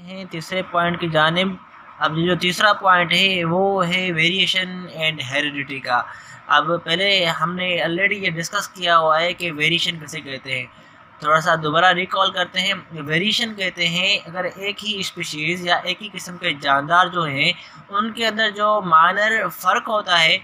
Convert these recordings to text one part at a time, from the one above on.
ہیں۔ تیسرے پوائنٹ کی جانب، اب جو تیسرا پوائنٹ ہے، وہ ہے ویریشن اینڈ ہیریڈیٹی کا۔ اب پہلے ہم نے آلریڈی یہ ڈسکس کیا ہوا ہے کہ ویریشن کسے کہتے ہیں۔ تھوڑا سا دوبارہ ریکال کرتے ہیں۔ ویریشن کہتے ہیں، اگر ایک ہی اسپیشیز یا ایک ہی قسم کے جاندار جو ہیں، ان کے اندر جو مائنر فرق ہوتا ہے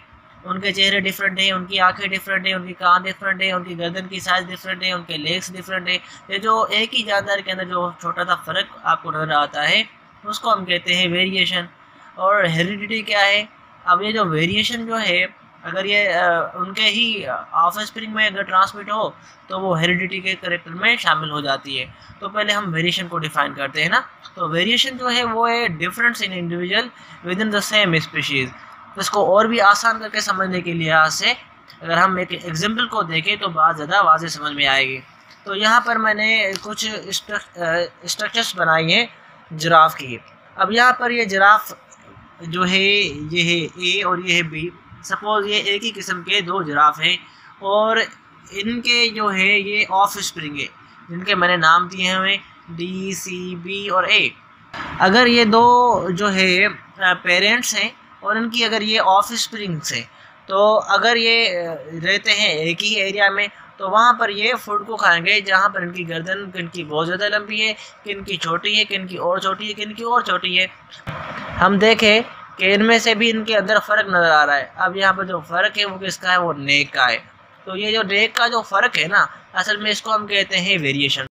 ان کے چہرے ڈفرینٹ ہیں، ان کی آنکھیں ڈفرینٹ ہیں، ان کی کان ڈفرینٹ ہیں، ان کی گردن کی سائز ڈفرینٹ ہے ان کے لیگس ڈفرینٹ ہیں۔ یہ جو ایک ہی جاندار کے اندر جو چھوٹا سا فرق آپ کو نظر آتا ہے، اس کو ہم کہتے ہیں ویریشن اور ہیریڈیٹی کیا ہے؟ اب یہ جو ویریشن جو ہے، اگر یہ ان کے ہی آف اسپرنگ میں اگر ٹرانسمٹ ہو، تو وہ ہیریڈیٹی کے کریکٹر میں شامل ہو جاتی ہے۔ تو پہلے ہم ویریشن کو ڈیفائن کرتے ہیں نا۔ تو ویریشن جو ہے، وہ ہے difference in individual with in the same species اس کو اور بھی آسان کر کے سمجھنے کے لحاظ سے اگر ہم ایک ایگزامپل کو دیکھیں تو بات زیادہ واضح سمجھ میں آئے گی۔ تو یہاں پر میں نے کچھ اسٹرکچرس بنائی ہیں جراف کی۔ اب یہاں پر یہ جراف جو ہے، یہ ہے اے اور یہ ہے بی سپوز یہ ایک ہی قسم کے دو جراف ہیں اور ان کے جو ہے، یہ آف اسپرنگ ہے۔ جن کے میں نے نام دیے ہوئے ڈی سی بی اور اے اگر یہ دو جو ہے پیرنٹس ہیں اور ان کی اگر یہ آف اسپرنگس ہیں تو اگر یہ رہتے ہیں ایک ہی ایریا میں، تو وہاں پر یہ فوڈ کو کھائیں گے جہاں پر ان کی گردن، کن کی بہت زیادہ لمبی ہے، کن کی چھوٹی ہے، کن کی اور چھوٹی ہے، کن کی اور چھوٹی ہے۔ ہم دیکھیں کہ ان میں سے بھی ان کے اندر فرق نظر آ رہا ہے۔ اب یہاں پر جو فرق ہے وہ کس کا ہے؟ وہ نیک کا ہے۔ تو یہ جو نیک کا جو فرق ہے نا، اصل میں اس کو ہم کہتے ہیں ویریشن